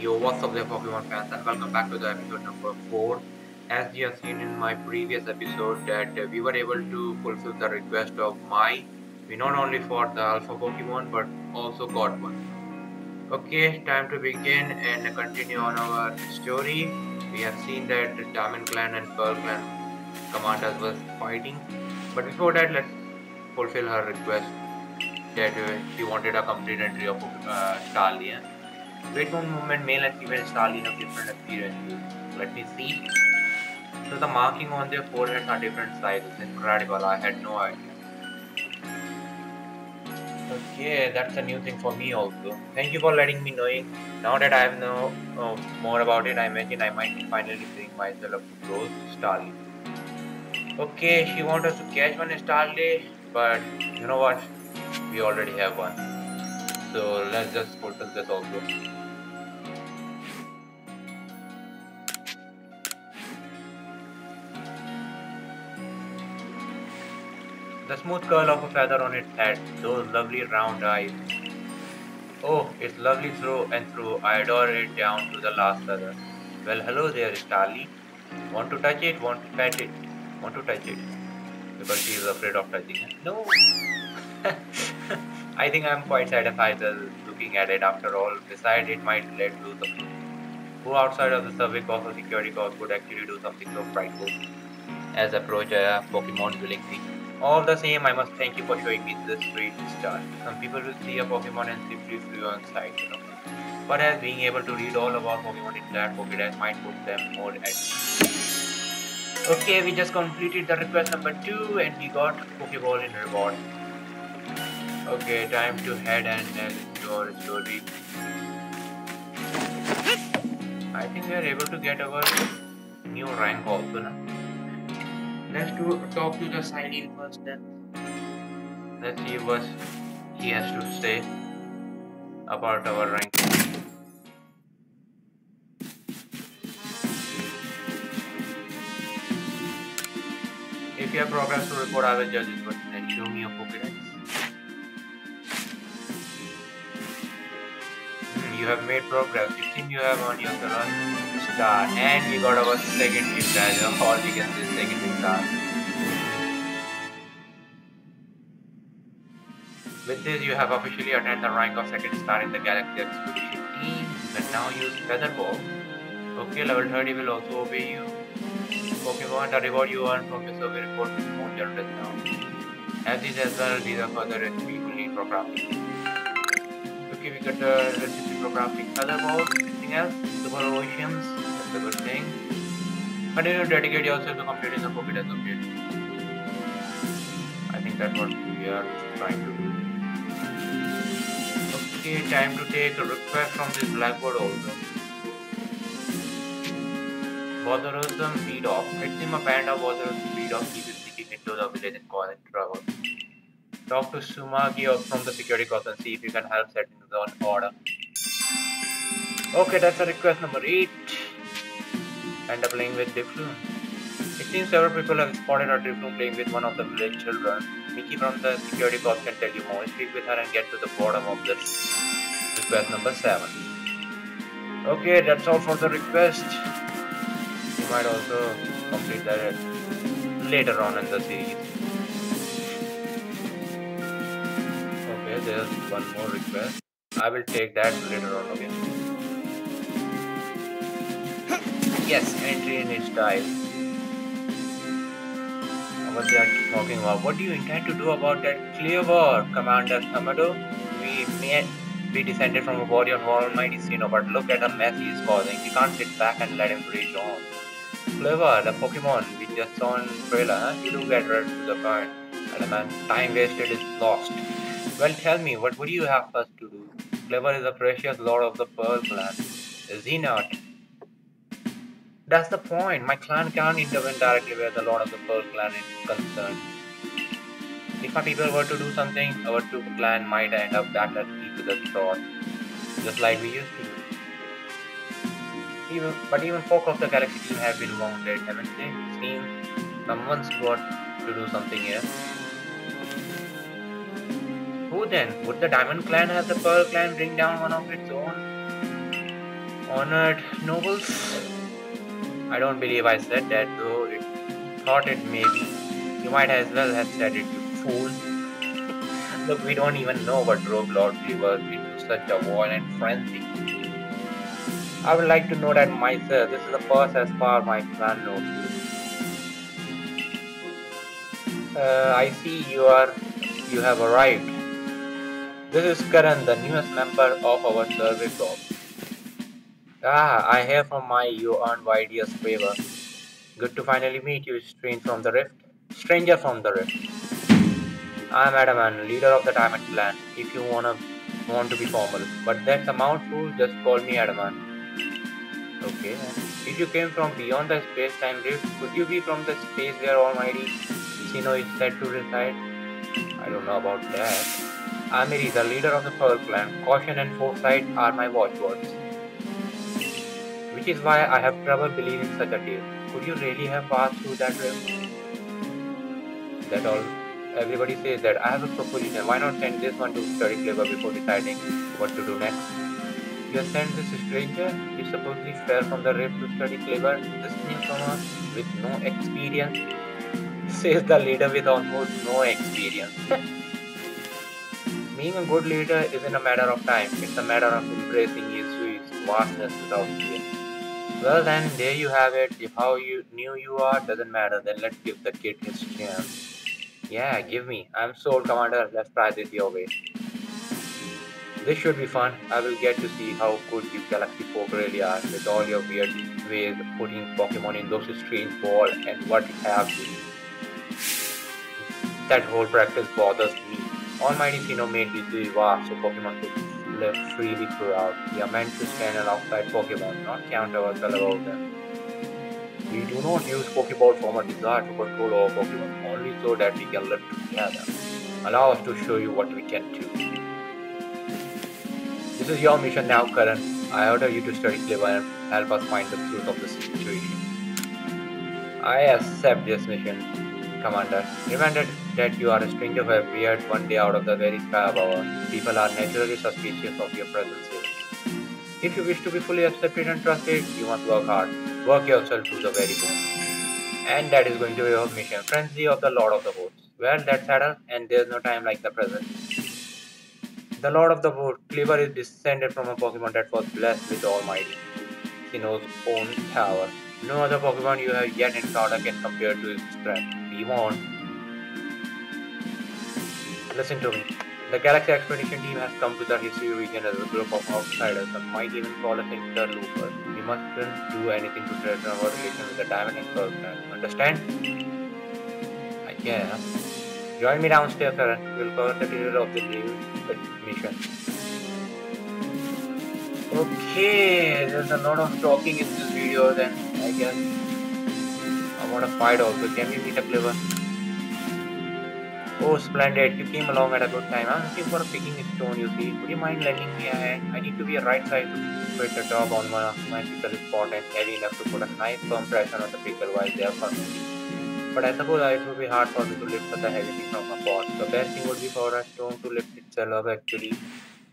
Yo, what's up there Pokemon fans and welcome back to the episode number 4. As you have seen in my previous episode that uh, we were able to fulfill the request of Mai. We not only fought the Alpha Pokemon but also got one. Okay, time to begin and continue on our story. We have seen that Diamond Clan and Pearl Clan commanders was fighting. But before that, let's fulfill her request that uh, she wanted a complete entry of uh. Great movement, male and female Starly have different appearances. Let me see. So the marking on their foreheads are different sizes. Incredible, I had no idea. Okay, that's a new thing for me also. Thank you for letting me know. Now that I know uh, more about it, I imagine I might finally bring myself up to close Starly. Okay, she wants us to catch one Starly, but you know what? We already have one. So let's just fulfill this also. The smooth curl of a feather on its head, those lovely round eyes. Oh, it's lovely through and through. I adore it down to the last feather. Well, hello there, Starly. Want to touch it? Want to pet it? Want to touch it? Because she is afraid of touching it. No! I think I'm quite satisfied looking at it after all. Besides, it might let loose a Who outside of the survey cost or security cost would actually do something so frightful as approach a Pokemon willingly? All the same, I must thank you for showing me this great start. Some people will see a Pokemon and simply flew on sight, you know. But as being able to read all about Pokemon in that Pokédex might put them more at. Okay, we just completed the request number 2 and we got Pokeball in reward. Okay, time to head and tell your story. I think we are able to get our new rank also now. Let's do talk to the sign-in first then. Let's see what he has to say about our rank. If you have progress to report, I will judge it, but then show me your Pokédex. You have made progress. It seems you have on your run star, and we got our second team badge, or we can say second star. With this, you have officially attained the rank of second star in the Galaxy Expedition team. You can now use Feather Ball. Okay, level 30 will also obey you. Pokemon, the reward you earn from your survey report will more generous now. As these as well, these are further recipes you need for crafting. Okay, we got the recipe for crafting Feather Ball. Anything else? Super Potions, that's a good thing. Continue to dedicate yourself to completing the Pokédex update. I think that's what we are trying to do. Okay, time to take a request from this blackboard also. Bothersome Bidoof. It seems a band of bothersome Bidoof keeps sneaking into the village and causing trouble. Talk to Sumagi from the Security Corps and see if you can help setting the order. Okay, that's a request number 8. End up playing with Drifloon. It seems several people have spotted a Drifloon playing with one of the village children. Mickey from the Security Corps can tell you more. Speak with her and get to the bottom of this. Request number 7. Okay, that's all for the request. You might also complete that later on in the series. There's one more request. I will take that later on, okay? Yes, entry in its style. What they are talking about. What do you intend to do about that Kleavor, Commander Amado? We may be descended from a body on war almighty Sinnoh, but look at the mess he is causing. We can't sit back and let him rage on. Kleavor, the Pokemon we just saw in trailer, huh? You do get right to the point. Element, time wasted is lost. Well, tell me, what would you have us to do? Kleavor is a precious lord of the Pearl clan. Is he not? That's the point. My clan can't intervene directly where the Lord of the Pearl clan is concerned. If my people were to do something, our two clan might end up back at each other's throat, just like we used to do. Even, but even folk of the galaxy team have been wounded, haven't they? Seems someone's got to do something here. Then? Would the Diamond clan have the Pearl clan bring down one of its own? Honored nobles? I don't believe I said that though. It thought it maybe. You might as well have said it, you fool. Look, we don't even know what drove Lord Kleavor into such a violent frenzy. I would like to know that myself. This is the first as far my clan knows. Uh, I see you are you have arrived. This is Karan, the newest member of our service dog. Ah, I hear from my you earned Wyrdeer's favor. Good to finally meet you, strange from the rift. Stranger from the rift. I'm Adaman, leader of the Diamond Clan, if you wanna want to be formal. But that's a mouthful, just call me Adaman. Okay. If you came from beyond the space-time rift, could you be from the space where Almighty Sinnoh is said to reside? I don't know about that. Amiri, the leader of the Pearl clan, caution and foresight are my watchwords. Which is why I have trouble believing such a tale. Could you really have passed through that rift? That all. Everybody says that I have a proposition. Why not send this one to study Kleavor before deciding what to do next? You have sent this stranger, he supposedly fell from the rift to study Kleavor, this new someone with no experience, says the leader with almost no experience. Being a good leader isn't a matter of time, it's a matter of embracing his vastness without fear. Well then, there you have it. If how you new you are doesn't matter, then let's give the kid his chance. Yeah, give me. I'm Soul Commander. Let's try this your way. This should be fun. I will get to see how good you Galaxy folk really are with all your weird ways of putting Pokemon in those strange balls and what have you. That whole practice bothers me. Almighty Sinnoh made these vast so Pokemon could live freely throughout. We are meant to stand alongside Pokemon, not count ourselves about them. We do not use Pokeball from a desire to control our Pokemon, only so that we can live together. Allow us to show you what we can do. This is your mission now, Karan. I order you to study Kleavor and help us find the truth of the situation. I accept this mission, Commander. Remember that you are a stranger who appeared one day out of the very sky above. People are naturally suspicious of your presence here. If you wish to be fully accepted and trusted, you must work hard. Work yourself to the very bone. And that is going to be your mission. Frenzy of the Lord of the Woods. Well, that's settled, and there's no time like the present. The Lord of the Wood, Kleavor is descended from a Pokemon that was blessed with Almighty. Sinnoh's own power. No other Pokemon you have yet encountered can compare to his strength. Be warned. Listen to me. The Galaxy Expedition team has come to the Hisui region as a group of outsiders and might even call us interlopers. We mustn't do anything to threaten our relation with the Diamond and. Understand? I guess. Join me downstairs, Karan. We'll cover the details of the new mission. Okay, there's a lot of talking in this video then, I guess. I want to fight also. Can we meet a Kleavor? Oh, splendid. You came along at a good time. I'm looking for a picking stone, you see. Would you mind lending me a hand? I need to be a right side to put the dog on one of my pickle spot and heavy enough to put a nice firm pressure on the pickle while they are firm. But I suppose it would be hard for me to lift such a heavy thing from a pot. The best thing would be for a stone to lift itself actually.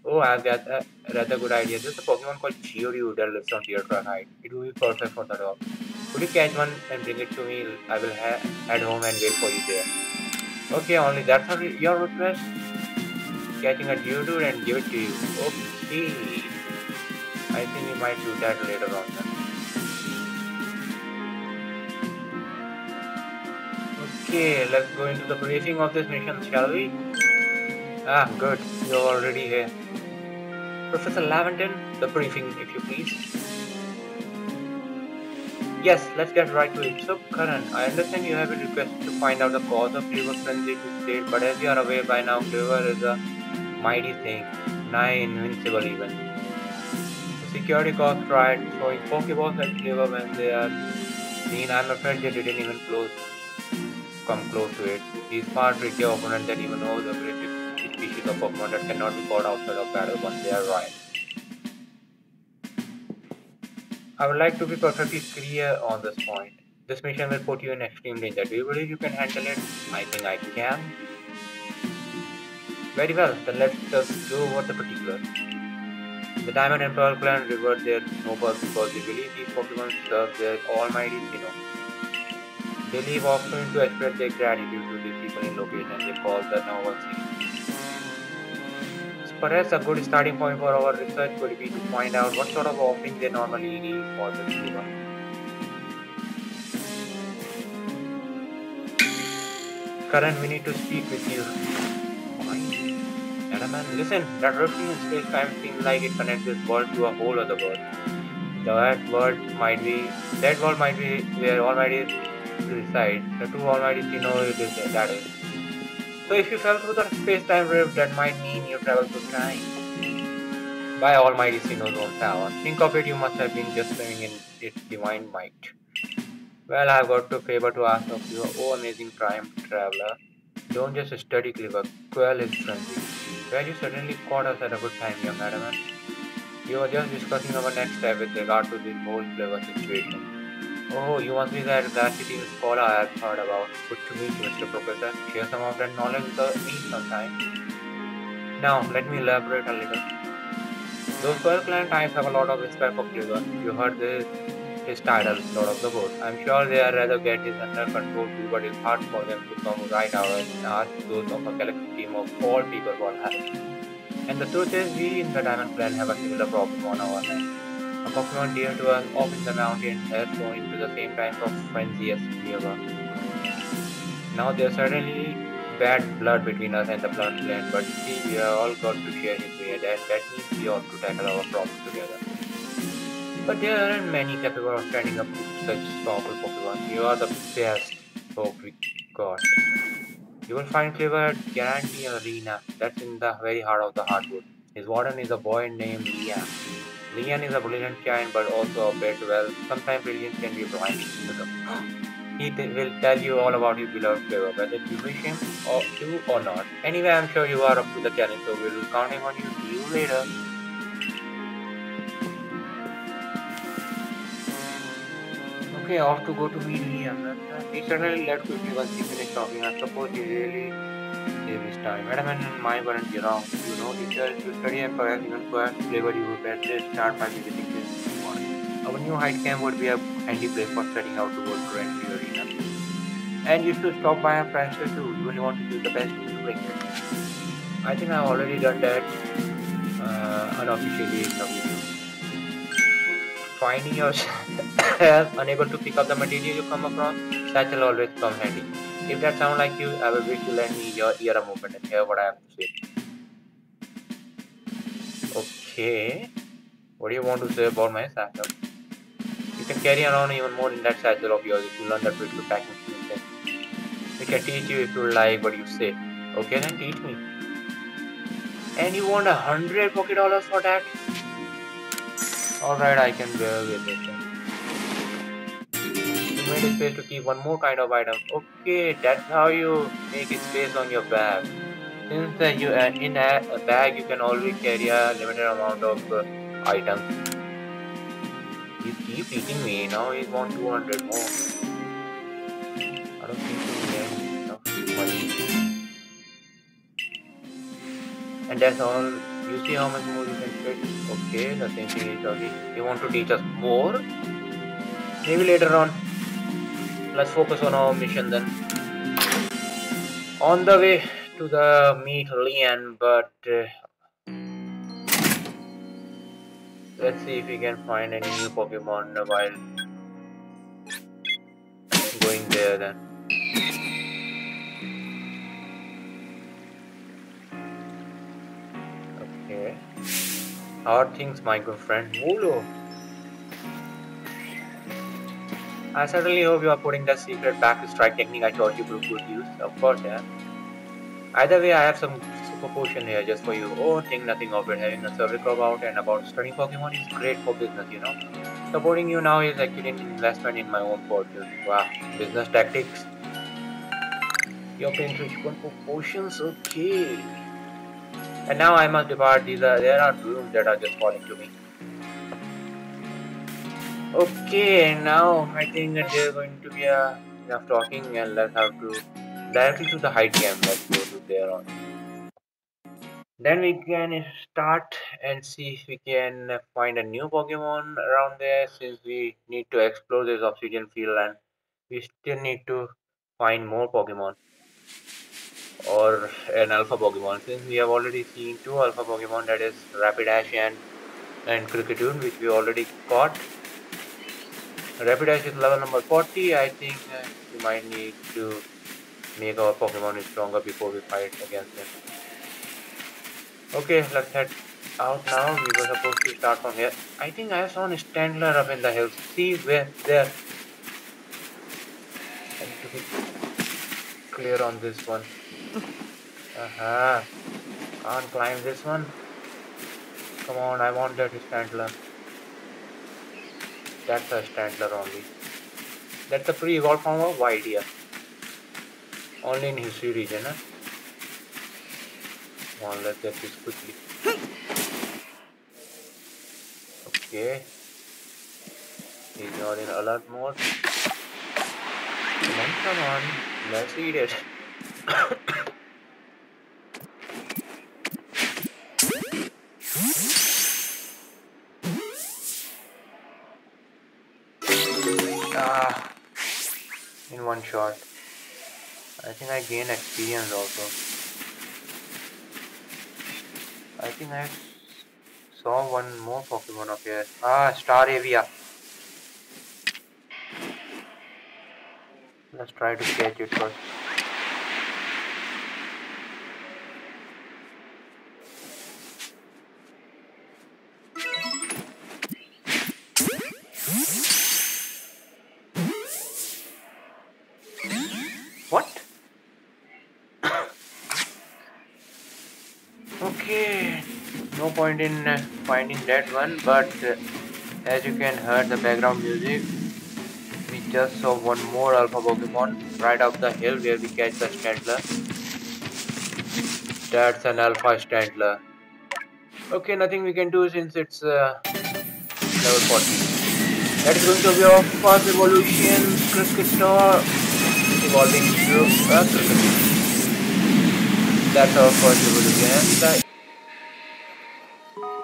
Oh, I've got a rather good idea. There's a Pokemon called Geodude that lives on Teardrop Height. It would be perfect for the dog. Could you catch one and bring it to me? I will head home and wait for you there. Okay, only that's your request? Catching a Geodude and give it to you. Okay. I think we might do that later on then. Okay, let's go into the briefing of this mission, shall we? Ah, good. You're already here. Professor Laventon, the briefing, if you please. Yes, let's get right to it. So, Karan, I understand you have a request to find out the cause of Kleavor frenzy to state, but as you are aware by now, Kleavor is a mighty thing, nigh invincible even. The security guards tried throwing Pokeballs at Kleavor when they are seen. I'm afraid they didn't even close, come close to it. He's far trickier opponent than even knows the greatest species of Pokemon that cannot be caught outside of battle once they are right. I would like to be perfectly clear on this point. This mission will put you in extreme danger. Do you believe you can handle it? I think I can. Very well, then let's just go over the particulars. The Diamond and Pearl clan revert their nobles because they believe these Pokemon serve their almighty Sinnoh. They leave often to express their gratitude to these people in locations they call the Novel City. Perhaps a good starting point for our research would be to find out what sort of offering they normally leave for the giver. Karan, we need to speak with you. Adaman, listen, that drifting in space-time seems like it connects this world to a whole other world. That world might be, that world might be where Almighty reside. The two Almighty know it is that is. So if you fell through the space-time rift, that might mean you travel through time. By Almighty Sinnoh's own power. Think of it, you must have been just swimming in its divine might. Well, I've got a favor to ask of you, oh amazing time traveler. Don't just study Kleavor, quell his frenzy. Well, you suddenly caught us at a good time, young Adaman. You were just discussing our next step with regard to this whole Kleavor situation. Oh, you must be that university scholar I have heard about. Good to meet you, Mr. Professor. Share some of that knowledge with me sometime. Now, let me elaborate a little. Those clan types have a lot of respect for Kleavor. You heard this his title, Lord of the Boat. I'm sure they are rather get his under control too, but it's hard for them to come right out and ask those of a galaxy team of all people for help. And the truth is, we in the Diamond Clan have a similar problem on our hands. A Pokemon dear to us off in the mountains has flown into the same kind of frenzy as Kleavor. Now there's certainly bad blood between us and the Blood Clan, but see, we are all got to share his way, and that, means we ought to tackle our problem together. But there aren't many capable of standing up to such powerful Pokemon. You are the best hope we got. You will find Kleavor at Grandtree Arena, that's in the very heart of the Heartwood. His warden is a boy named Lian. Lian is a brilliant child but also a bit well. Sometimes brilliance can be blinding. he will tell you all about his beloved Kleavor, whether you wish him or to or not. Anyway, I'm sure you are up to the challenge, so we'll be counting on you. See you later. Okay, off to go to meet Lian. He suddenly left quickly once he finished talking. I suppose he really saved his time. Madam and my weren't wrong. You know, if you study and perhaps even perhaps flavor you would better start by visiting this one. Our new height camp would be a handy place for setting out to work to enter arena. And you should stop by a Prancer too. You only want to do the best to bring it. I think I've already done that uh, unofficially finding yourself unable to pick up the material you come across, that will always come handy. If that sounds like you, I will wish to lend me your ear a movement and hear what I have to say. Okay, what do you want to say about my satchel? You can carry around even more in that satchel of yours if you learn that trick to packing things We can teach you if you like what you say. Okay, then teach me. And you want a hundred pocket dollars for that? Alright, I can bear with it. Space to keep one more kind of item. Okay, that's how you make space on your bag. Since uh, you uh, in a, a, bag you can always carry a limited amount of uh, items. You keep eating me, now you want 200 more. I don't think we enough money. And that's all you see how much more you can fit? Okay, the same thing is already. You want to teach us more? Maybe later on. Let's focus on our mission then. On the way to the meet Lian, but uh, let's see if we can find any new Pokemon while going there then. Okay. How are things, my good friend? Mulu. I certainly hope you are putting that secret back to strike technique I taught you to good use. Of course, yeah. Either way, I have some super potion here just for you. Oh, think nothing of it. Having a Servicov out and about studying Pokemon is great for business, you know. Supporting you now is actually an investment in my own fortune. Wow, business tactics. You're paying rich one for potions? Okay. And now I must depart. These are there are rooms that are just calling to me. Okay, now I think that there's going to be a, enough talking and let's have to directly to the height camp. Let's go to there on. Then we can start and see if we can find a new Pokemon around there since we need to explore this obsidian field and we still need to find more Pokemon or an alpha Pokemon since we have already seen two alpha Pokemon that is Rapidash and, and Kricketune which we already caught. Rapidash is level number 40. I think uh, we might need to make our Pokemon stronger before we fight against them. Okay, let's head out now. We were supposed to start from here. I think I saw a Stantler up in the hills. See where there. I need to be clear on this one. Uh-huh. Can't climb this one. Come on, I want that Stantler. That's a Stantler only. That's a pre-evolved form of Wyrdeer. Only in Hisui region, huh? Come on, let's get this quickly. Okay. He's not in alert mode. Come on, come on. Let's eat it. Shot. I think I gain experience also. I think I saw one more Pokemon up here. Ah, Staravia. Let's try to catch it first. Point in uh, finding that one, but uh, as you can hear the background music, we just saw one more alpha Pokemon right up the hill where we catch the Stantler. That's an alpha Stantler. Okay, nothing we can do since it's uh, level 40. That is going to be our first evolution, Kricketot, evolving a Kricketot. That's our first evolution.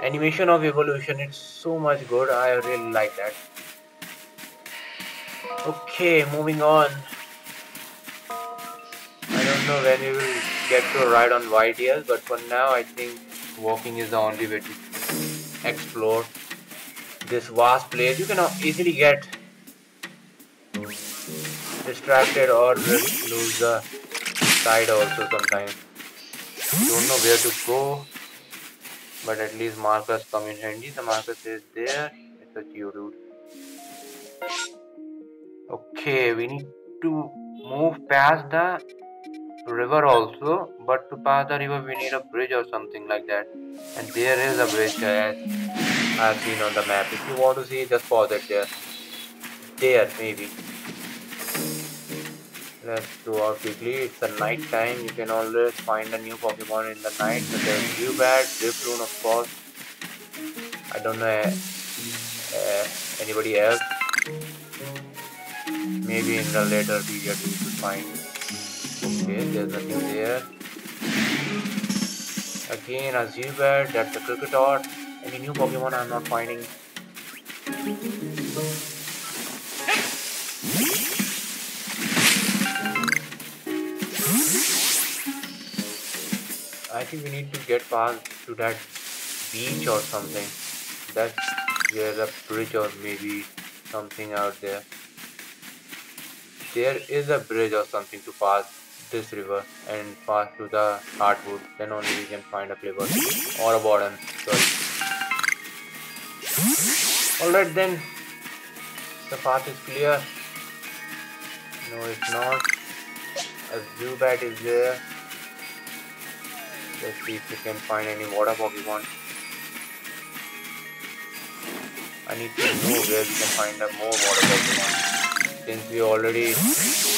Animation of evolution, it's so much good. I really like that. Okay, moving on. I don't know when we will get to ride on YTL, but for now I think walking is the only way to explore this vast place. You can easily get distracted or lose the sight also sometimes. Don't know where to go, but at least markers come in handy. The marker is there. It's a Geodude. Okay, we need to move past the river also, but to pass the river we need a bridge or something like that. And there is a bridge as I've seen on the map. If you want to see, just pause it there. There, maybe. Let's go out quickly. It's a night time. You can always find a new Pokemon in the night. So there's Zubat, Drifloon, of course. I don't know uh, anybody else. Maybe in the later period we should find. Okay, there's nothing there. Again, a Zubat, that's a Kricketot. Any new Pokemon I'm not finding. Think we need to get past to that beach or something. That's where the bridge or maybe something out there. There is a bridge or something to pass this river and pass to the Heartwood. Then only we can find a flavor or a bottom. Sorry. Alright then. The path is clear. No, it's not. A Zubat is there. Let's see if we can find any water Pokemon. I need to know where we can find a more water Pokemon. Since we already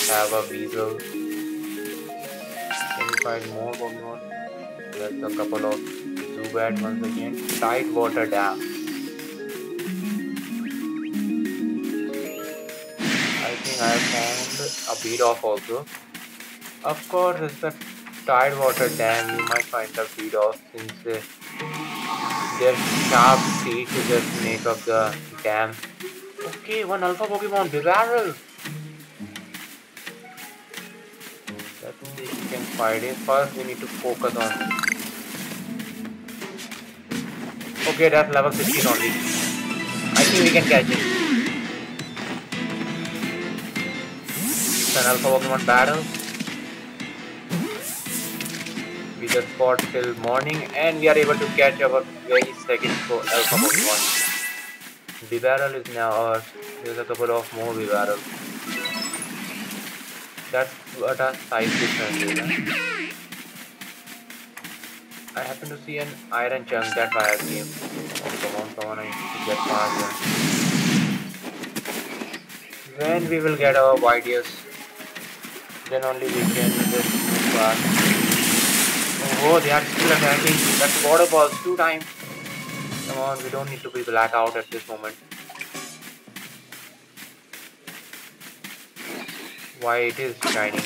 have a Weasel. Can we find more Pokemon? There's a couple of Zubat once again. Tidewater Dam. I think I found a Bidoof also. Of course, it's a Tidewater Dam, you might find the Bidoof since uh, their sharp teeth just make up the dam. Okay, one alpha Pokemon, Bibarel. Let's see if we can fight it. First, we need to focus on. Okay, that's level 16 only. I think we can catch it. an alpha Pokemon battle. We just fought till morning and we are able to catch our very second alpha Pokemon. Bibarel is now ours. There's a couple of more Bibarel. That's what a size difference is. I happen to see an iron chunk, that's why I came. Oh, come on, come on, I need get past When we will get our YDS then only we can just move fast. Oh, they are still attacking. That's water balls two times. Come on, we don't need to be blackout at this moment. Why it is shining.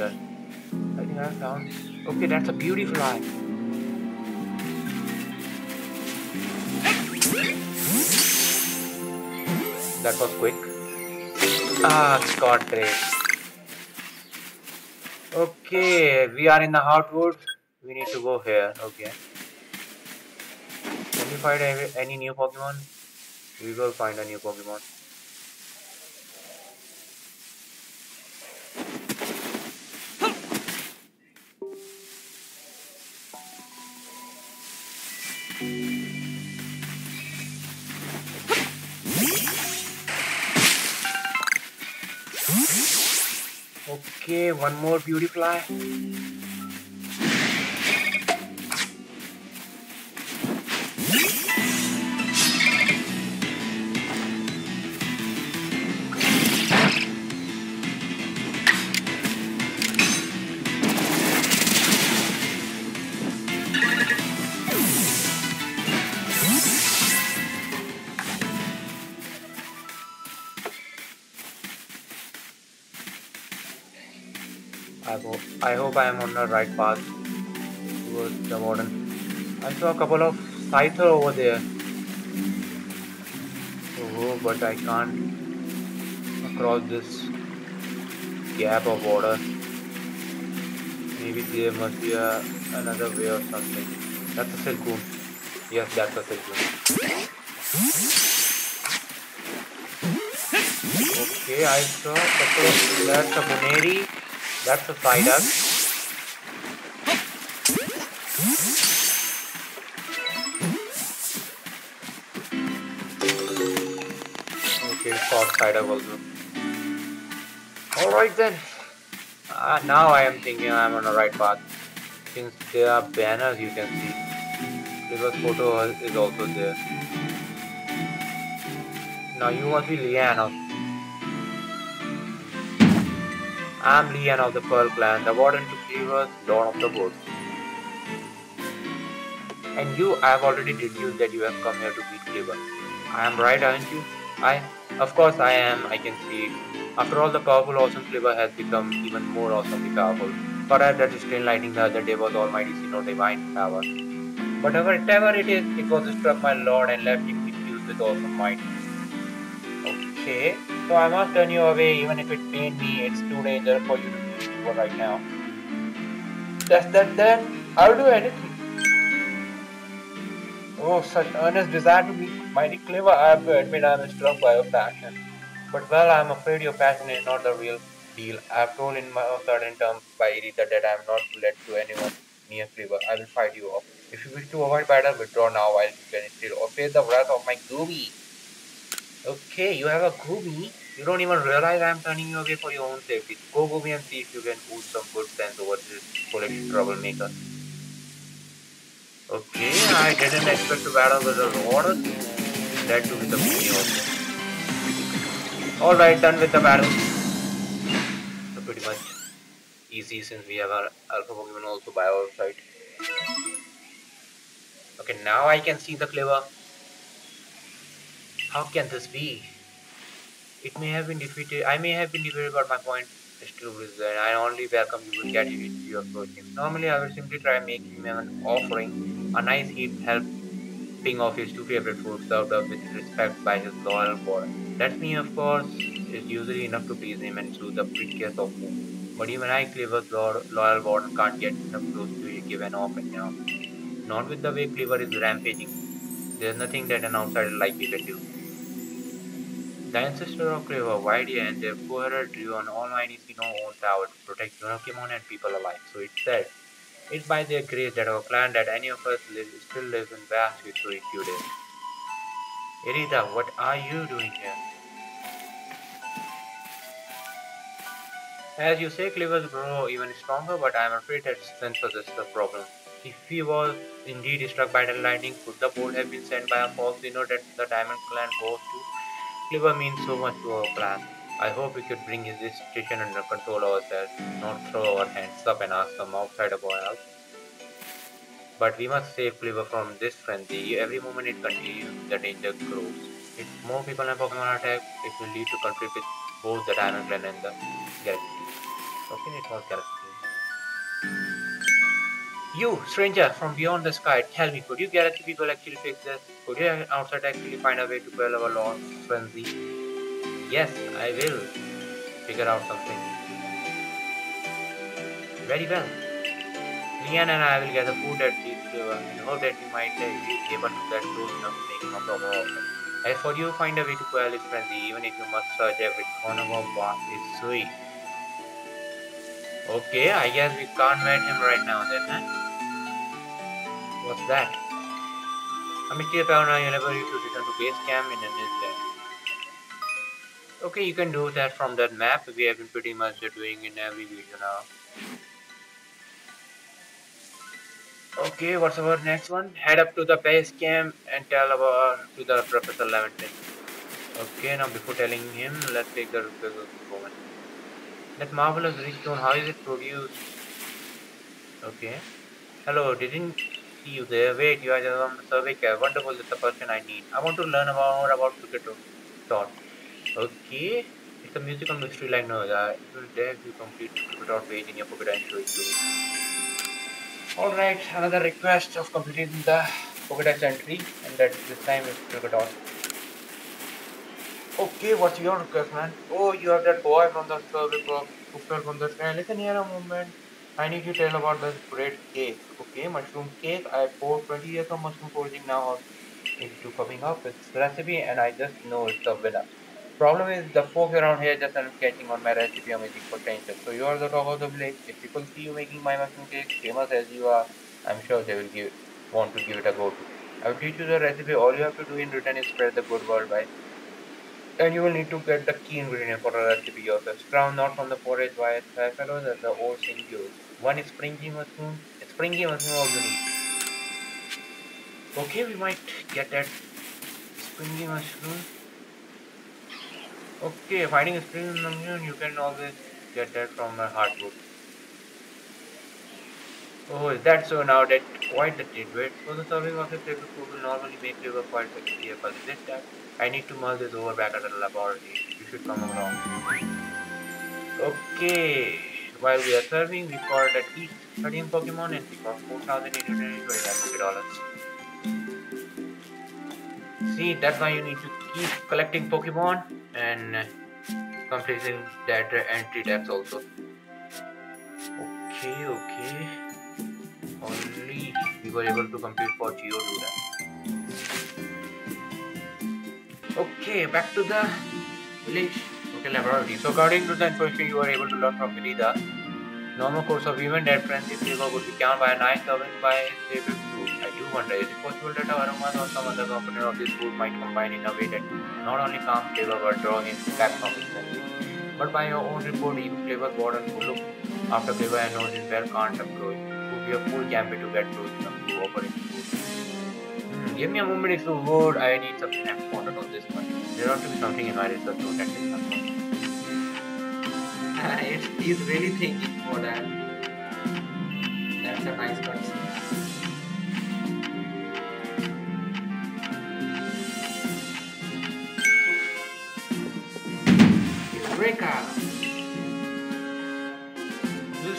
I think I found. Okay, that's a beautiful eye. That was quick. Ah, Scott Drake. Okay, we are in the Heartwood. We need to go here. Okay. Can we find any new Pokemon? We will find a new Pokemon. One more Beautifly. I hope I am on the right path towards the warden. I saw a couple of Scyther over there. Oh, but I can't across this gap of water. Maybe there must be a, another way or something. That's a Silcoon. Yes, that's a Silcoon. Okay, I saw a couple of... That's a Buneary. That's a side up. Okay, short side up also. Alright then. Uh, now I am thinking I am on the right path. Since there are banners you can see. River's photo is also there. Now you must be Lian I am Lian of the Pearl Clan, the Warden to Kleavor's Lord of the Woods. And you, I have already deduced that you have come here to beat Kleavor. I am right, aren't you? I, of course I am, I can see it. After all, the powerful awesome Kleavor has become even more awesomely powerful. But Perhaps that strange lightning the other day was Almighty Sinnoh divine power. But whatever it is, it was struck my lord and left him confused with awesome might. Okay. So I must turn you away even if it pain me. It's too dangerous for you to be for right now. That's that then. I'll do anything. Oh, such earnest desire to be mighty clever. I have to admit I am struck by your passion. But well, I am afraid your passion is not the real deal. I have told in my certain terms by Irida that I am not let to anyone near Kleavor. I will fight you off. If you wish to avoid battle, withdraw now while you can still, or the wrath of my Goomy. Okay, you have a Goomy. You don't even realize I'm turning you away for your own safety. Go Goomy and see if you can put some good sense over this foolish troublemaker. Okay, I didn't expect to battle with the water. That too with the Goomy also. Alright, done with the battle. So pretty much easy since we have our Alpha Pokemon also by our side. Okay, now I can see the Kleavor. How can this be? It may have been defeated. I may have been defeated, but my point is there. I only welcome you will get it if you approach. Normally, I will simply try making him an offering. A nice heap helping of his two favorite foods served up with respect by his loyal warden. That me, of course, is usually enough to please him and soothe the prettiest of food. But even I, Kleavor's loyal warden, can't get enough close to give an offering now. Not with the way Kleavor is rampaging. There's nothing that an outsider like me can do. The ancestor of Kleavor, Wyrdeer, and their Fuhrer drew an almighty Sinnoh own tower to protect Unokimon and people alike. So it said, It's by their grace that our clan that any of us live, still lives in vast history today. Irida, what are you doing here? As you say, Kleavors grow even stronger, but I am afraid that strength possesses the problem. If he was indeed struck by the lightning, could the bolt have been sent by a false Sinnoh that the Diamond Clan goes to? Kleavor means so much to our clan. I hope we could bring this situation under control ourselves, not throw our hands up and ask some outsider boy help. But we must save Kleavor from this frenzy. Every moment it continues, the danger grows. If more people and Pokemon attack, it will lead to conflict with both the Diamond Clan and the Galaxy. Okay, it was Galaxy. You, stranger from beyond the sky, tell me, could you Galaxy people actually fix this? Could you outside actually find a way to quell our lost frenzy? Yes, I will figure out something. Very well. Lian and I will gather food at this river and hope that we might uh, be able to get close enough to make our offer. As for you, find a way to quell his frenzy, even if you must search every corner of vast Hisui. Okay, I guess we can't meet him right now then, huh? What's that? A mysterious power you never need to return to base camp in an instant. Okay, you can do that from that map. We have been pretty much doing in every video now. Okay, what's our next one? Head up to the base camp and tell about to the Professor Laventon. Okay, now before telling him, let's take the moment. That marvelous stone, how is it produced? Okay. Hello, didn't see you there. Wait, you are just on the survey care. Wonderful, that's the person I need. I want to learn about more about Pikachu. Dot. Okay. It's a musical mystery like no other. It will dare you complete without page in your Pokédex and show it to you. Alright, another request of completing the Pokédex entry and that this time is Pikachu. Okay, what's your request, man? Oh, you have that boy from the survey who fell from the sky. Listen here a moment. I need to tell about this bread cake. Okay, mushroom cake. I poured 20 years of mushroom foraging now into coming up with recipe and I just know it's a winner. Problem is the folks around here just aren't catching on my recipe amazing potential. So you are the talk of the village. If people see you making my mushroom cake, famous as you are, I'm sure they will give want to give it a go to. I will teach you the recipe. All you have to do in return is spread the good word by and you will need to get the key ingredient for the recipe yourself. Ground not from the forage via fellows as the old goes. One is springy mushroom. Springy mushroom all you need. Okay, we might get that springy mushroom. Okay, finding a springy mushroom, you can always get that from a Heartwood. Oh, is that so now that quite the tidbit? So the serving of a flavor food will normally make flavor quite sexy, but this time I need to mull this over back at the laboratory. You should come along. Okay. While we are serving, we caught at least 13 Pokemon and we got 4,825 dollars. See, that's why you need to keep collecting Pokemon and completing that entry decks also. Okay, okay. Only we were able to complete for Geodude. Okay, back to the village. Okay, laboratory. So according to the information you were able to learn from Merida, normal course of event that Francis Silva would be counted by a night serving by his favorite. I do wonder, is it possible that aromas or some other component of this food might combine in a way that not only calms flavor but draw him back from? But by your own report, even flavor warden who look after flavor and knows his well can't approach. Full gambit to get close enough to offer food. Hmm, give me a moment if you would. I need something important on this one. There ought to be something in my research note that uh, is not He's really thinking for that. That's a nice person. Mecha!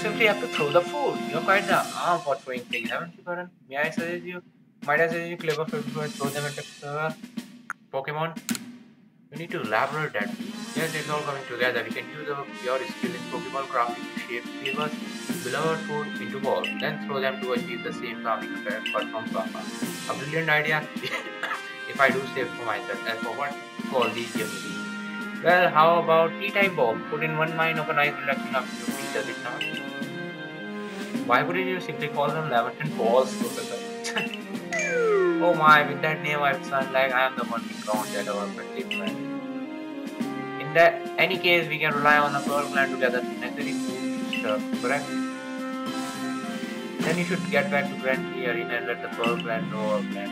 You simply have to throw the food. You're quite the ah, arm for throwing things, haven't you, Karan? May I suggest you? Might I suggest you clever I throw them at the uh, Pokemon? We need to elaborate that. Yes, it's all coming together. We can use our skill in Pokemon crafting to shape flavors, beloved food into balls, then throw them to achieve the same calming effect but from Papa. A brilliant idea if I do say for myself, as for what call these yummy Well, how about tea time bomb? Put in one mind of a nice relaxing afternoon does it not? Why wouldn't you simply call them Laventon balls, Professor? oh my, with that name I sound like I am the one being ground at our plan. In that any case, we can rely on the Pearl Clan to gather necessary food stuff, correct? Then you should get back to Grand Arena and let the Pearl Clan know our plan.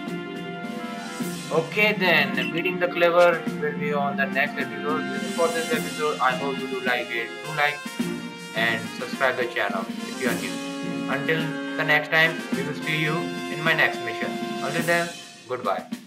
Okay then, meeting the Kleavor will be on the next episode. This is for this episode. I hope you do like it. Do like and subscribe the channel if you are new. Until the next time, we will see you in my next mission. Until then, goodbye.